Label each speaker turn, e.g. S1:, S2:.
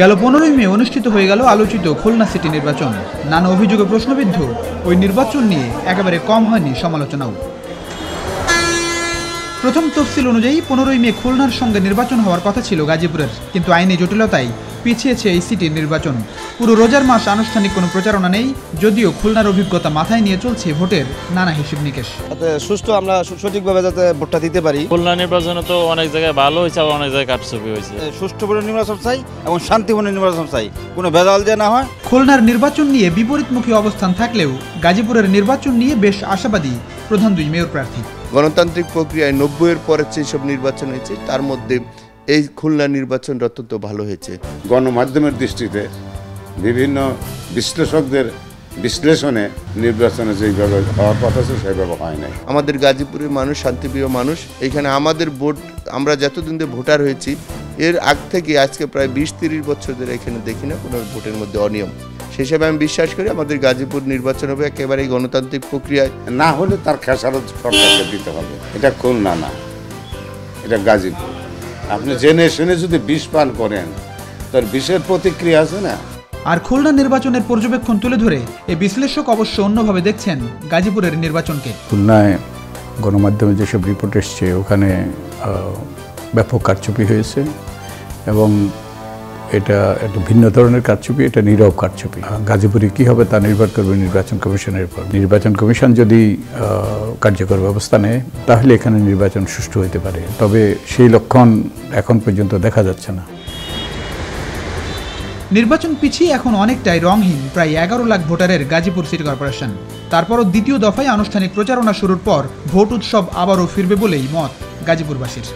S1: গেল পনেরোই মে অনুষ্ঠিত হয়ে গেল আলোচিত খুলনা সিটি নির্বাচন। নানা অভিযোগে প্রশ্নবিদ্ধ। ওই নির্বাচন নিয়ে একেবারে কম হয়নি সমালোচনাও। প্রথম তফসিল অনুযায়ী পনেরোই মে খুলনার সঙ্গে নির্বাচন হওয়ার কথা ছিল গাজীপুরের, কিন্তু আইনি জটিলতায় পিছিয়েছে এই সিটির নির্বাচন। পুরো রোজার মাস আনুষ্ঠানিক কোনো প্রচারণা নেই যদিও খুলনার অভিজ্ঞতা মাথায় নিয়ে চলছে ভোটের নানা হিসেব নিকেশ।
S2: সুষ্ঠু আমরা সঠিকভাবে যাতে ভোটটা দিতে পারি।
S3: খুলনা নির্বাচনে তো অনেক জায়গায় ভালো হয়েছে আবার অনেক জায়গায় কাটছবি হয়েছে।
S2: সুষ্ঠুপূর্ণ নির্বাচন চাই এবং শান্তিপূর্ণ নির্বাচন চাই। কোনো ভেজাল যে না হয়।
S1: খুলনার নির্বাচন নিয়ে বিপরীতমুখী অবস্থান থাকলেও গাজীপুরের নির্বাচন নিয়ে বেশ আশাবাদী প্রধান দুই মেয়র প্রার্থী।
S4: গণতান্ত্রিক প্রক্রিয়ায় নব্বইয়ের পরে যেসব নির্বাচন হয়েছে তার মধ্যে এই খুলনা নির্বাচনটা অত্যন্ত ভালো হয়েছে।
S5: গণমাধ্যমের দৃষ্টিতে বিভিন্ন বিশ্লেষকদের বিশ্লেষণে নির্বাচনে যেইভাবে হওয়ার কথা ছিল সেইভাবে হয় নাই।
S4: আমাদের গাজীপুরের মানুষ শান্তিপ্রিয় মানুষ এখানে আমাদের ভোট আমরা যতদিন ধরে ভোটার হয়েছি এর আগ থেকে আজকে প্রায় বিশ তিরিশ বছর ধরে এখানে দেখি না কোনো ভোটের মধ্যে অনিয়ম। সেই হিসাবে আমি বিশ্বাস করি আমাদের গাজীপুর নির্বাচন হবে একেবারেই গণতান্ত্রিক প্রক্রিয়ায়।
S5: না হলে তার খেসারত সরকারকে দিতে হবে। এটা খুলনা না এটা গাজীপুর। আপনি জেনে শুনে যদি বিষ পান করেন তার বিষের প্রতিক্রিয়া আছে না?
S1: আর খুলনা নির্বাচনের পর্যবেক্ষণ তুলে ধরে এ বিশ্লেষক অবশ্য অন্যভাবে দেখছেন গাজীপুরের নির্বাচনকে।
S6: খুলনায় গণমাধ্যমে যেসব রিপোর্ট এসছে ওখানে ব্যাপক কারচুপি হয়েছে এবং এটা একটা ভিন্ন ধরনের কারচুপি, এটা নীরব কারচুপি। গাজীপুরে কী হবে তা নির্ভর করবে নির্বাচন কমিশনের উপর। নির্বাচন কমিশন যদি কার্যকর ব্যবস্থা নেয়, তাহলে এখানে নির্বাচন সুষ্ঠু হতে পারে। তবে সেই লক্ষণ এখন পর্যন্ত দেখা যাচ্ছে না।
S1: নির্বাচন পিছিয়ে এখন অনেকটাই রংহীন প্রায় এগারো লাখ ভোটারের গাজীপুর সিটি কর্পোরেশন। তারপরও দ্বিতীয় দফায় আনুষ্ঠানিক প্রচারণা শুরুর পর ভোট উৎসব আবারও ফিরবে বলেই মত গাজীপুরবাসীর।